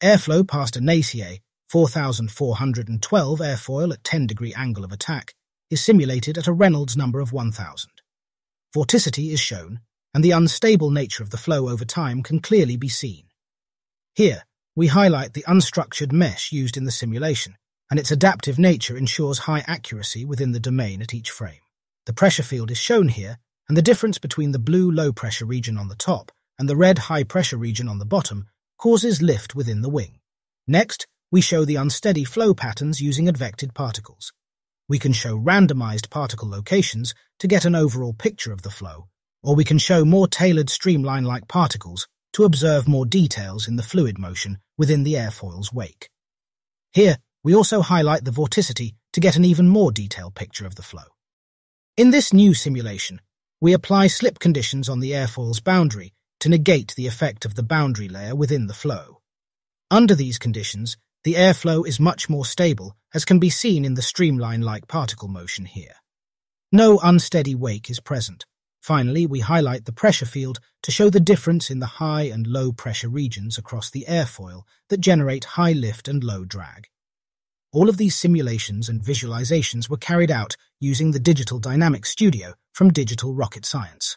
Airflow past a NACA 4412 airfoil at 10 degree angle of attack is simulated at a Reynolds number of 1000. Vorticity is shown, and the unstable nature of the flow over time can clearly be seen. Here, we highlight the unstructured mesh used in the simulation, and its adaptive nature ensures high accuracy within the domain at each frame. The pressure field is shown here, and the difference between the blue low-pressure region on the top and the red high-pressure region on the bottom causes lift within the wing. Next, we show the unsteady flow patterns using advected particles. We can show randomized particle locations to get an overall picture of the flow, or we can show more tailored streamline-like particles to observe more details in the fluid motion within the airfoil's wake. Here, we also highlight the vorticity to get an even more detailed picture of the flow. In this new simulation, we apply slip conditions on the airfoil's boundary to negate the effect of the boundary layer within the flow. Under these conditions, the airflow is much more stable, as can be seen in the streamline-like particle motion here. No unsteady wake is present. Finally, we highlight the pressure field to show the difference in the high and low pressure regions across the airfoil that generate high lift and low drag. All of these simulations and visualizations were carried out using the Digital Dynamics Studio from Digital Rocket Science.